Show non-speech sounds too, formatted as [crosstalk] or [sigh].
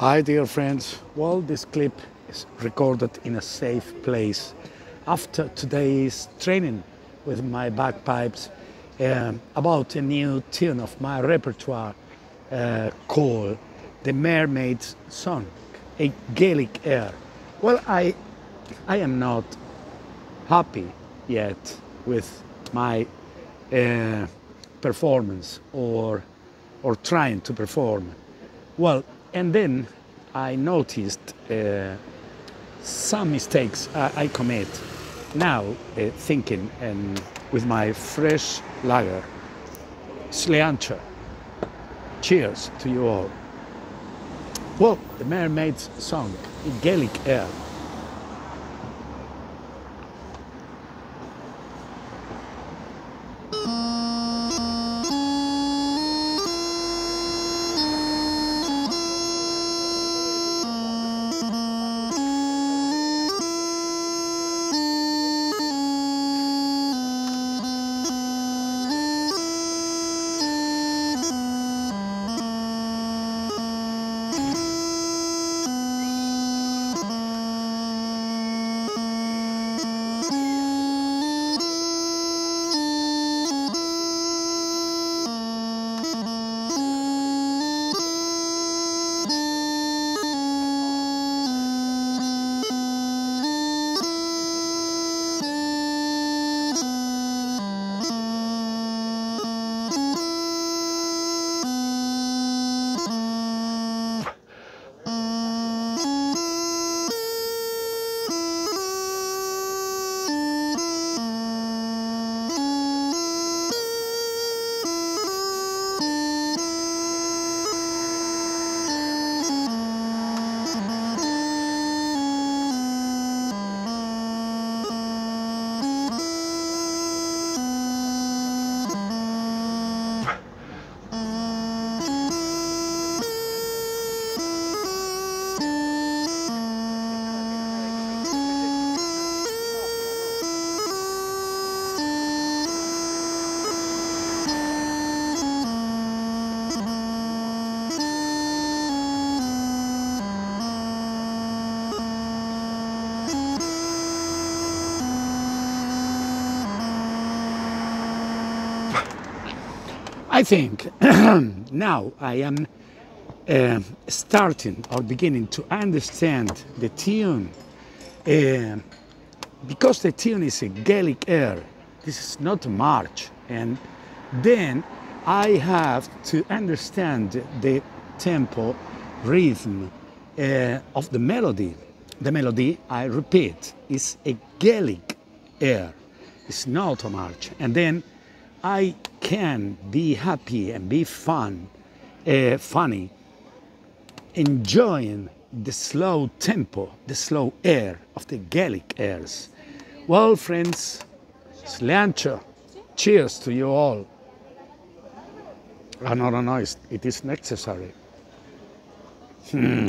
Hi, dear friends. Well, this clip is recorded in a safe place after today's training with my bagpipes uh, about a new tune of my repertoire uh, called The Mermaid's Song, a Gaelic air. Well, I, I am not happy yet with my uh, performance or, or trying to perform. Well, and then I noticed uh, some mistakes I, I commit now uh, thinking and with my fresh lager. Sláinte cheers to you all. Well the mermaid's song in Gaelic air I think [clears throat] now I am uh, starting or beginning to understand the tune uh, because the tune is a Gaelic air. This is not a march, and then I have to understand the tempo, rhythm uh, of the melody. The melody, I repeat, is a Gaelic air. It's not a march, and then I can be happy and be fun, uh, funny, enjoying the slow tempo, the slow air of the Gaelic airs. Well, friends, Sláinte, cheers to you all. Oh, no, no, no, it is necessary. Hmm.